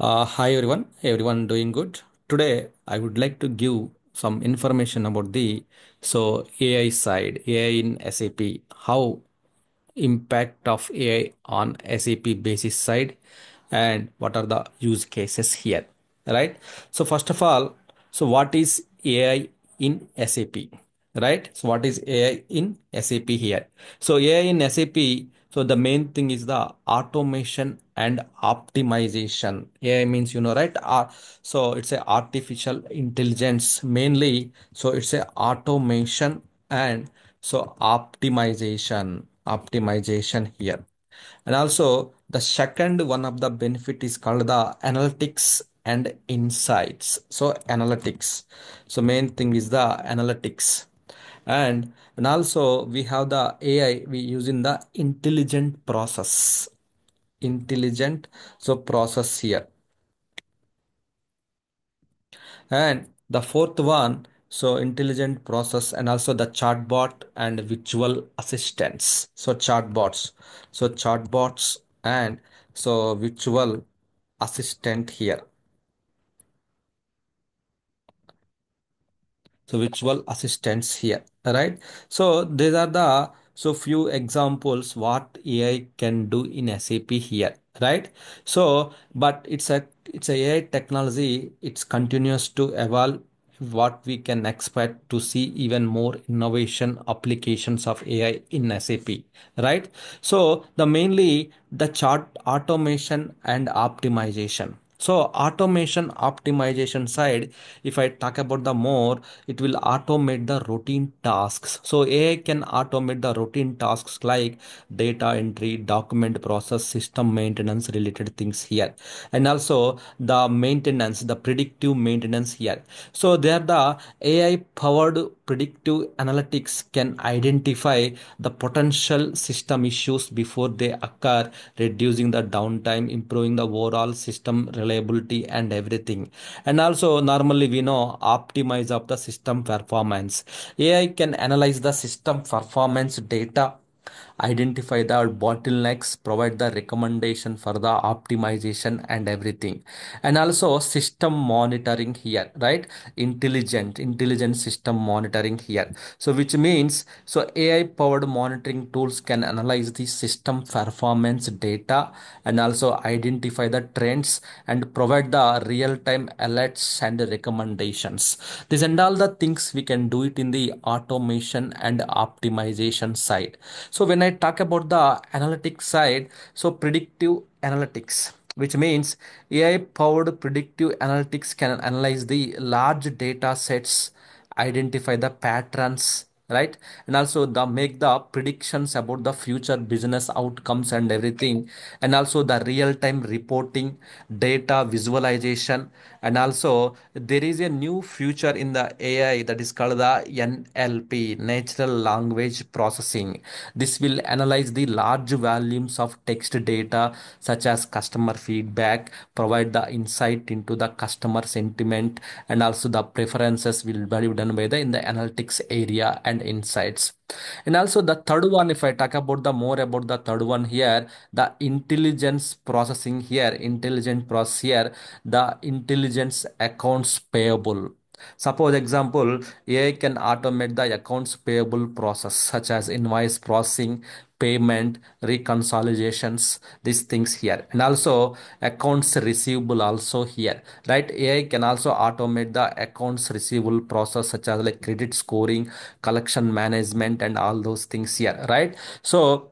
Uh, hi everyone, everyone doing good. Today I would like to give some information about the so AI side, AI in SAP, how impact of AI on SAP basis side and what are the use cases here, right? So first of all, so what is AI in SAP, right? So what is AI in SAP here? So AI in SAP, so the main thing is the automation and optimization. AI means, you know, right? Uh, so it's a artificial intelligence mainly. So it's a automation and so optimization, optimization here. And also the second one of the benefit is called the analytics and insights. So analytics. So main thing is the analytics. And and also we have the AI we use in the intelligent process. Intelligent so process here. And the fourth one, so intelligent process and also the chatbot and virtual assistants. So chatbots. So chatbots and so virtual assistant here. So virtual assistants here, right? So these are the so few examples what AI can do in SAP here, right? So but it's a it's a AI technology. It's continuous to evolve. What we can expect to see even more innovation applications of AI in SAP, right? So the mainly the chart automation and optimization. So automation optimization side, if I talk about the more, it will automate the routine tasks. So AI can automate the routine tasks like data entry, document process, system maintenance related things here. And also the maintenance, the predictive maintenance here. So there the AI powered predictive analytics can identify the potential system issues before they occur, reducing the downtime, improving the overall system reliability and everything. And also normally we know optimize of the system performance. AI can analyze the system performance data identify the bottlenecks, provide the recommendation for the optimization and everything. And also system monitoring here, right? Intelligent, intelligent system monitoring here. So which means so AI powered monitoring tools can analyze the system performance data and also identify the trends and provide the real time alerts and recommendations. These and all the things we can do it in the automation and optimization side. So when I talk about the analytics side, so predictive analytics, which means AI powered predictive analytics can analyze the large data sets, identify the patterns, right? And also the make the predictions about the future business outcomes and everything. And also the real time reporting, data visualization, and also there is a new future in the AI that is called the NLP, natural language processing. This will analyze the large volumes of text data such as customer feedback, provide the insight into the customer sentiment, and also the preferences will be done by the in the analytics area and insights. And also the third one, if I talk about the more about the third one here, the intelligence processing here, intelligent process here, the intelligence accounts payable. Suppose example, AI can automate the accounts payable process such as invoice processing, payment, reconciliations, these things here. And also accounts receivable also here, right? AI can also automate the accounts receivable process such as like credit scoring, collection management and all those things here, right? So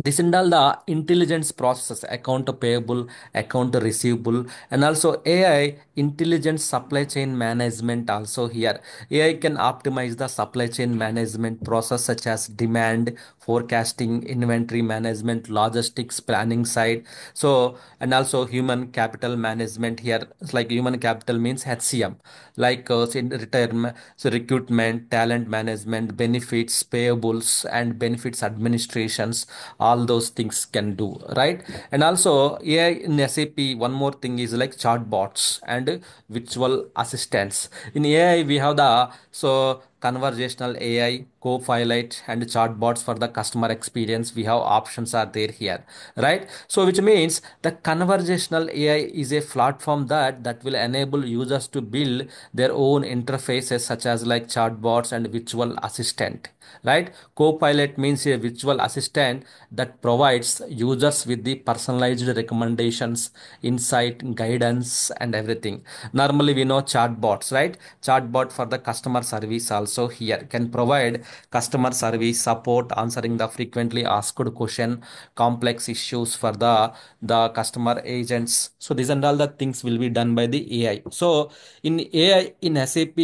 this all the intelligence processes account payable account receivable and also ai intelligent supply chain management also here. Ai can optimize the supply chain management process such as demand forecasting inventory management logistics planning side. So and also human capital management here. It's like human capital means hcm like uh, in retirement so recruitment talent management benefits payables and benefits administrations all those things can do right? And also AI in SAP one more thing is like chatbots and virtual assistants. In AI we have the so conversational AI, Copilot, and chatbots for the customer experience. We have options are there here, right? So which means the conversational AI is a platform that that will enable users to build their own interfaces such as like chatbots and virtual assistant right copilot means a virtual assistant that provides users with the personalized recommendations insight guidance and everything normally we know chatbots right chatbot for the customer service also here can provide customer service support answering the frequently asked question complex issues for the the customer agents. So these and all the things will be done by the ai so in ai in sap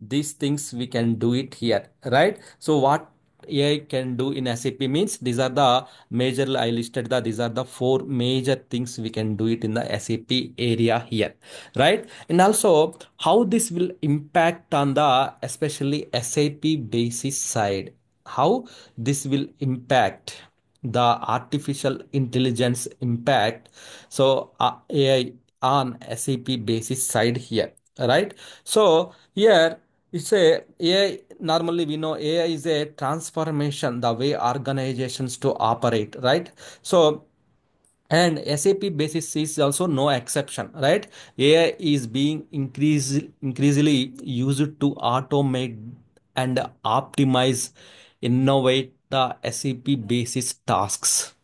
these things we can do it here right? So what AI can do in SAP means these are the major I listed the these are the four major things we can do it in the SAP area here right and also how this will impact on the especially SAP basis side how this will impact the artificial intelligence impact so uh, AI on SAP basis side here right so here it's a AI. Normally, we know AI is a transformation, the way organizations to operate, right? So, and SAP basis is also no exception, right? AI is being increase, increasingly used to automate and optimize, innovate the SAP basis tasks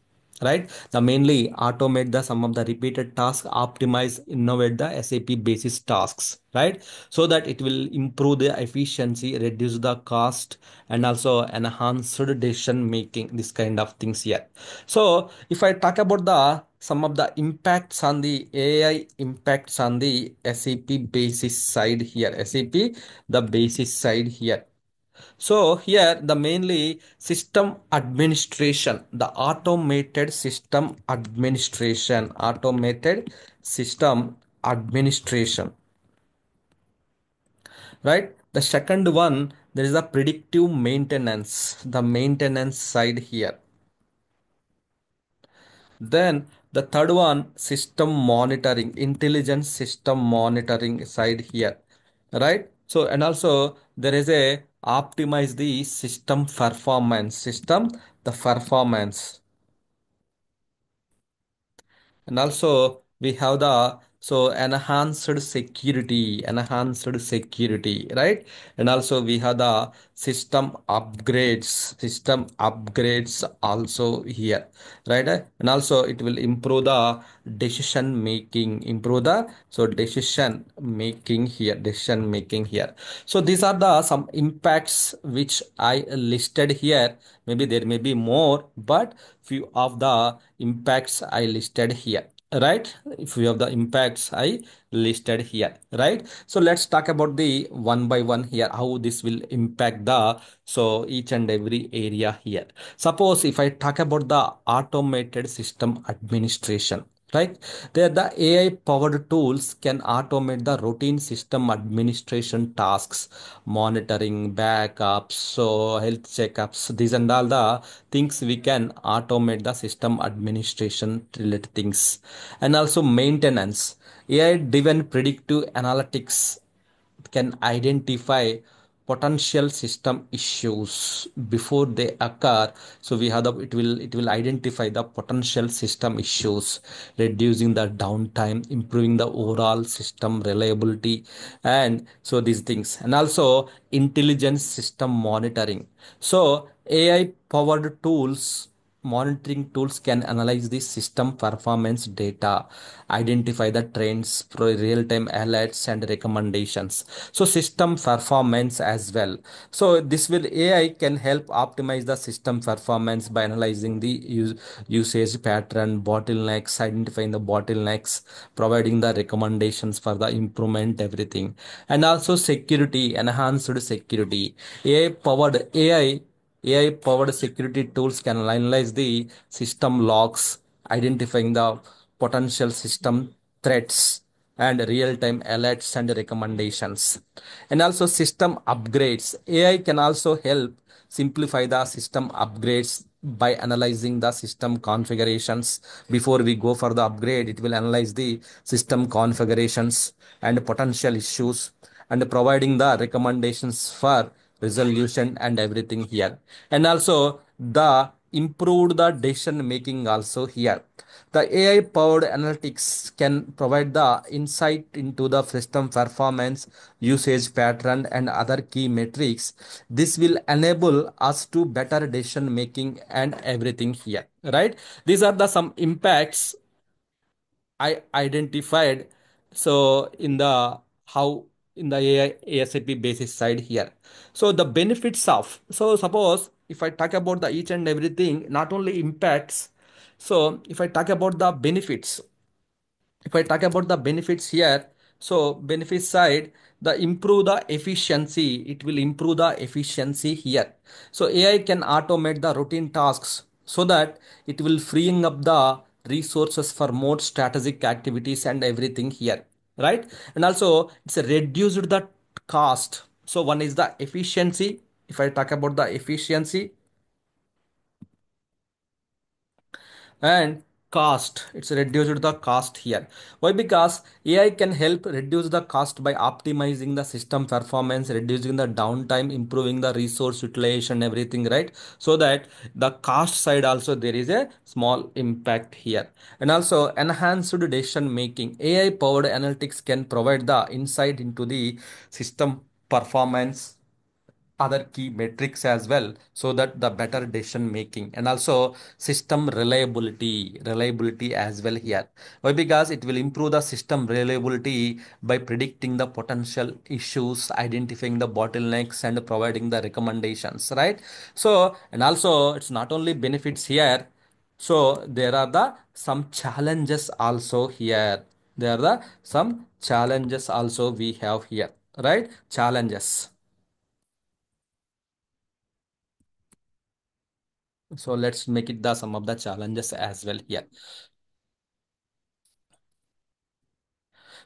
right? The mainly automate the some of the repeated tasks optimize innovate the sap basis tasks right? So that it will improve the efficiency reduce the cost and also enhance the decision making this kind of things here so if i talk about the some of the impacts on the ai impacts on the sap basis side here sap the basis side here so here the mainly system administration, the automated system administration, automated system administration, right? The second one, there is a predictive maintenance, the maintenance side here. Then the third one, system monitoring, intelligent system monitoring side here, right? So, and also there is a optimize the system performance, system, the performance. And also we have the so enhanced security, enhanced security, right? And also we have the system upgrades, system upgrades also here, right? And also it will improve the decision making, improve the so decision making here, decision making here. So these are the some impacts which I listed here. Maybe there may be more, but few of the impacts I listed here right? If we have the impacts i listed here right? So let's talk about the one by one here how this will impact the so each and every area here. Suppose if i talk about the automated system administration right? There the ai powered tools can automate the routine system administration tasks monitoring backups so health checkups these and all the things we can automate the system administration related things. And also maintenance. Ai driven predictive analytics can identify potential system issues before they occur. So we have the it will it will identify the potential system issues reducing the downtime improving the overall system reliability and so these things. And also intelligent system monitoring. So ai powered tools monitoring tools can analyze the system performance data identify the trends real-time alerts and recommendations. So system performance as well. So this will ai can help optimize the system performance by analyzing the use, usage pattern bottlenecks identifying the bottlenecks providing the recommendations for the improvement everything. And also security enhanced security. Ai powered ai AI powered security tools can analyze the system logs, identifying the potential system threats and real-time alerts and recommendations. And also system upgrades. AI can also help simplify the system upgrades by analyzing the system configurations before we go for the upgrade it will analyze the system configurations and potential issues and providing the recommendations for resolution and everything here. And also the improved the decision making also here. The ai powered analytics can provide the insight into the system performance usage pattern and other key metrics. This will enable us to better decision making and everything here right? These are the some impacts I identified. So in the how in the AI ASAP basis side here. So the benefits of so suppose if I talk about the each and everything, not only impacts. So if I talk about the benefits, if I talk about the benefits here, so benefit side, the improve the efficiency, it will improve the efficiency here. So AI can automate the routine tasks so that it will freeing up the resources for more strategic activities and everything here, right? And also it's reduced the cost. So one is the efficiency. If I talk about the efficiency, and cost it's reduced the cost here. Why? Because ai can help reduce the cost by optimizing the system performance reducing the downtime improving the resource utilization everything right? So that the cost side also there is a small impact here. And also enhanced decision making. Ai powered analytics can provide the insight into the system performance other key metrics as well so that the better decision making. And also system reliability reliability as well here. Why? Because it will improve the system reliability by predicting the potential issues identifying the bottlenecks and providing the recommendations right? So and also it's not only benefits here. So there are the some challenges also here. There are the some challenges also we have here right? Challenges So let's make it the some of the challenges as well here.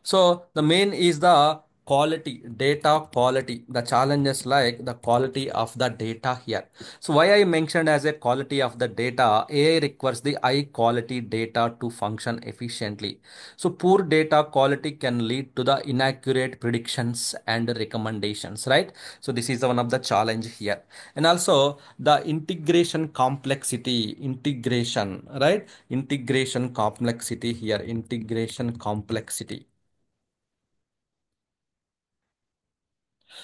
So the main is the quality, data quality. The challenges like the quality of the data here. So why I mentioned as a quality of the data, AI requires the high quality data to function efficiently. So poor data quality can lead to the inaccurate predictions and recommendations, right? So this is one of the challenge here. And also the integration complexity, integration, right? Integration complexity here, integration complexity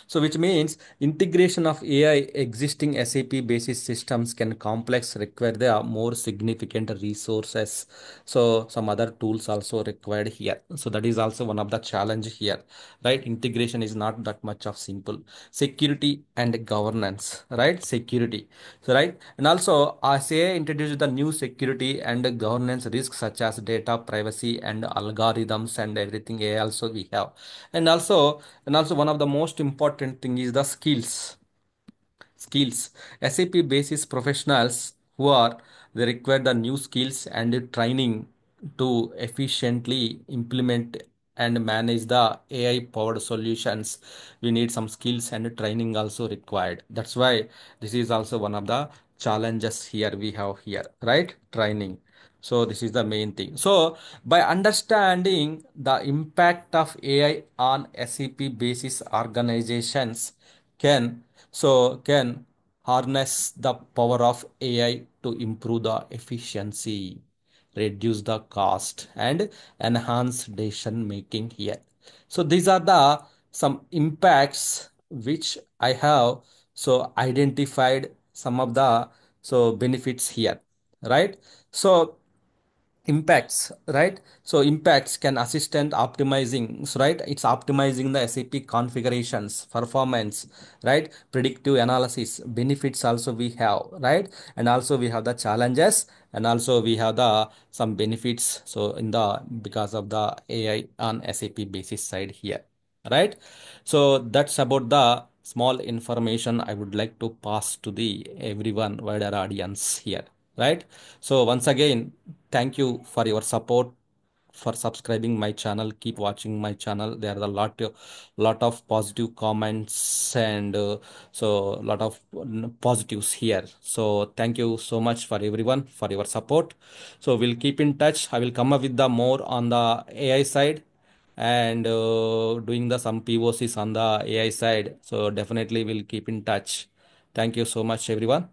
So which means integration of AI existing SAP basis systems can complex require the more significant resources. So some other tools also required here. So that is also one of the challenge here, right? Integration is not that much of simple. Security and governance, right? Security, so right? And also as AI introduced the new security and governance risks such as data privacy and algorithms and everything AI also we have. And also and also one of the most important thing is the skills. Skills. Sap basis professionals who are they require the new skills and training to efficiently implement and manage the ai powered solutions. We need some skills and training also required. That's why this is also one of the challenges here we have here right? Training so this is the main thing so by understanding the impact of ai on sap basis organizations can so can harness the power of AI to improve the efficiency, reduce the cost, and enhance decision making here. So these are the some impacts which I have so identified some of the so benefits here, right? So impacts right? So impacts can assist assistant optimizing right? It's optimizing the sap configurations performance right? Predictive analysis benefits also we have right? And also we have the challenges and also we have the some benefits so in the because of the ai on sap basis side here right? So that's about the small information i would like to pass to the everyone wider audience here right? So once again thank you for your support for subscribing my channel keep watching my channel there are a lot of lot of positive comments and uh, so lot of positives here so thank you so much for everyone for your support so we'll keep in touch i will come up with the more on the ai side and uh, doing the some POCs on the AI side. So definitely we'll keep in touch. Thank you so much, everyone.